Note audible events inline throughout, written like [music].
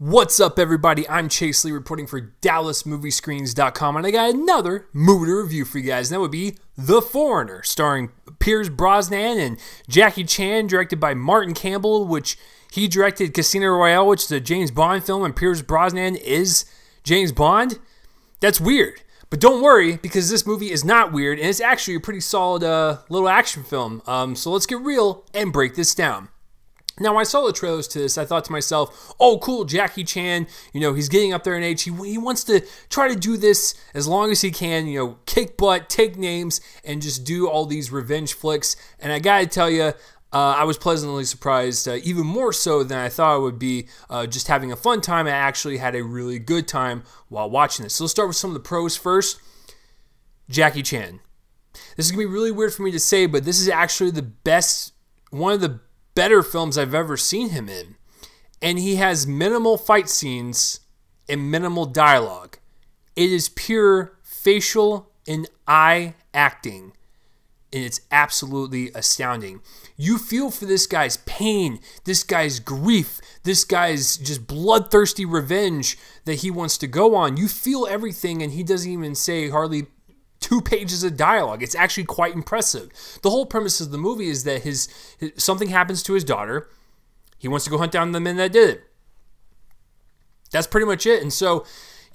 What's up, everybody? I'm Chase Lee reporting for DallasMovieScreenings.com, and I got another movie to review for you guys. And that would be The Foreigner, starring Pierce Brosnan and Jackie Chan, directed by Martin Campbell, which he directed Casino Royale, which is a James Bond film, and Pierce Brosnan is James Bond. That's weird. But don't worry, because this movie is not weird, and it's actually a pretty solid uh, little action film. Um, so let's get real and break this down. Now, I saw the trailers to this, I thought to myself, oh, cool, Jackie Chan, you know, he's getting up there in age. He, he wants to try to do this as long as he can, you know, kick butt, take names, and just do all these revenge flicks. And I gotta tell you, uh, I was pleasantly surprised, uh, even more so than I thought it would be. Uh, just having a fun time. I actually had a really good time while watching this. So let's start with some of the pros first. Jackie Chan. This is gonna be really weird for me to say, but this is actually the best, one of the better films I've ever seen him in. And he has minimal fight scenes and minimal dialogue. It is pure facial and eye acting. And it's absolutely astounding. You feel for this guy's pain, this guy's grief, this guy's just bloodthirsty revenge that he wants to go on. You feel everything, and he doesn't even say hardly two pages of dialogue. It's actually quite impressive. The whole premise of the movie is that his, his, something happens to his daughter. He wants to go hunt down the men that did it. That's pretty much it. And so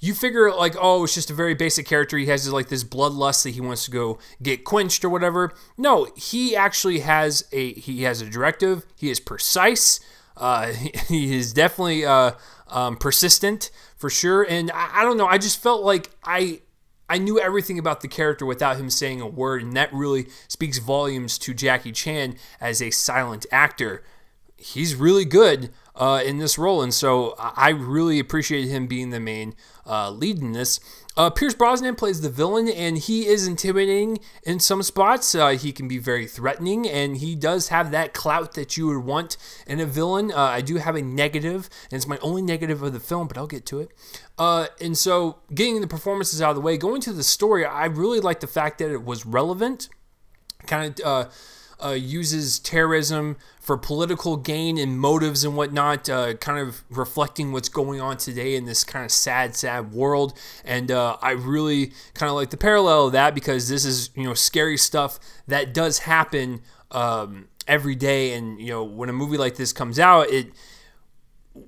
you figure like, oh, it's just a very basic character. He has like this bloodlust that he wants to go get quenched or whatever. No, he actually has a he has a directive. He is precise. Uh, [laughs] he is definitely uh, um, persistent for sure. And I, I don't know. I just felt like I I knew everything about the character without him saying a word, and that really speaks volumes to Jackie Chan as a silent actor. He's really good uh, in this role, and so I really appreciated him being the main uh, lead in this. Uh, Pierce Brosnan plays the villain, and he is intimidating in some spots. Uh, he can be very threatening, and he does have that clout that you would want in a villain. Uh, I do have a negative, and it's my only negative of the film, but I'll get to it. Uh, and so, getting the performances out of the way, going to the story, I really like the fact that it was relevant. Kind of uh, uses terrorism for political gain and motives and whatnot, uh, kind of reflecting what's going on today in this kind of sad, sad world. And uh, I really kind of like the parallel of that because this is you know scary stuff that does happen um, every day. And you know when a movie like this comes out, it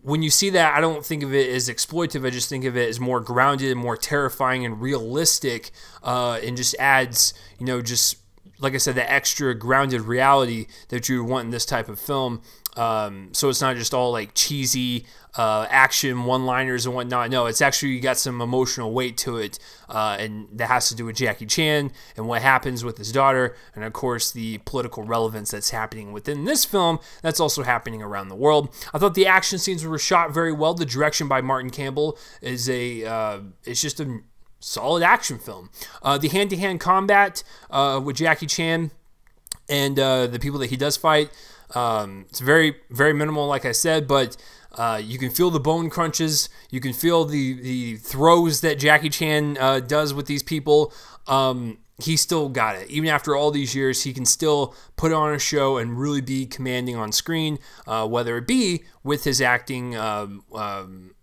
when you see that, I don't think of it as exploitive. I just think of it as more grounded and more terrifying and realistic, uh, and just adds, you know, just like I said, the extra grounded reality that you want in this type of film. Um, so it's not just all like cheesy uh, action one-liners and whatnot. No, it's actually got some emotional weight to it, uh, and that has to do with Jackie Chan and what happens with his daughter, and of course the political relevance that's happening within this film. That's also happening around the world. I thought the action scenes were shot very well. The direction by Martin Campbell is a uh, it's just a solid action film. Uh, the hand to hand combat uh, with Jackie Chan and uh, the people that he does fight, um, it's very, very minimal, like I said, but. Uh, you can feel the bone crunches. You can feel the the throws that Jackie Chan uh, does with these people. Um, he still got it. Even after all these years, he can still put on a show and really be commanding on screen, uh, whether it be with his acting, um, um,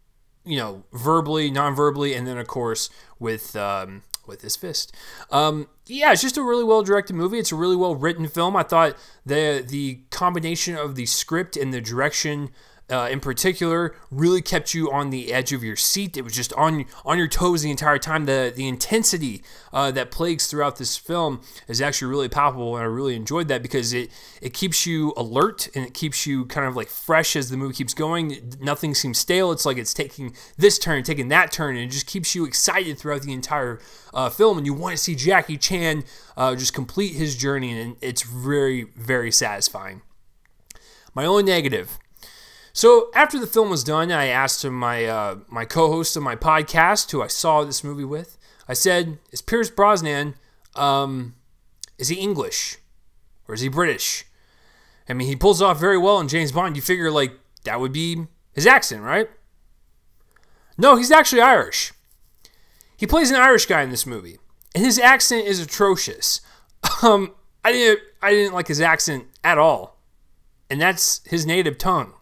you know, verbally, non-verbally, and then of course with um, with his fist. Um, yeah, it's just a really well directed movie. It's a really well written film. I thought the the combination of the script and the direction uh, in particular really kept you on the edge of your seat. It was just on on your toes the entire time. The the intensity uh, that plagues throughout this film is actually really palpable, and I really enjoyed that because it it keeps you alert and it keeps you kind of like fresh as the movie keeps going. Nothing seems stale. It's like it's taking this turn, taking that turn, and it just keeps you excited throughout the entire uh, film, and you want to see Jackie Chan uh, just complete his journey, and it's very very satisfying. My only negative so after the film was done, I asked my uh, my co-host of my podcast, who I saw this movie with. I said, "Is Pierce Brosnan? Um, is he English or is he British?" I mean, he pulls off very well in James Bond. You figure like that would be his accent, right? No, he's actually Irish. He plays an Irish guy in this movie, and his accent is atrocious. Um, I didn't I didn't like his accent at all, and that's his native tongue.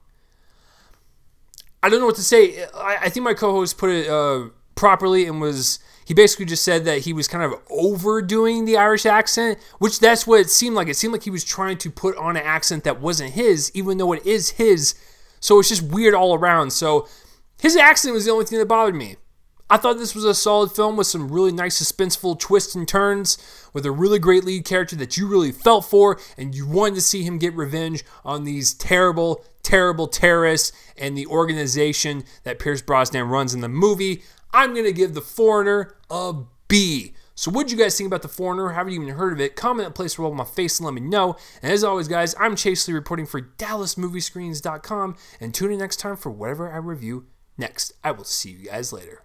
I don't know what to say. I, I think my co-host put it uh, properly and was he basically just said that he was kind of overdoing the Irish accent, which that's what it seemed like. It seemed like he was trying to put on an accent that wasn't his, even though it is his. So it's just weird all around. So his accent was the only thing that bothered me. I thought this was a solid film with some really nice suspenseful twists and turns, with a really great lead character that you really felt for, and you wanted to see him get revenge on these terrible, terrible terrorists and the organization that Pierce Brosnan runs in the movie. I'm going to give The Foreigner a B. So, what did you guys think about The Foreigner? Haven't even heard of it? Comment that place roll my face and let me know. And as always, guys, I'm Chase Lee reporting for DallasMovieScreenings.com. And tune in next time for whatever I review next. I will see you guys later.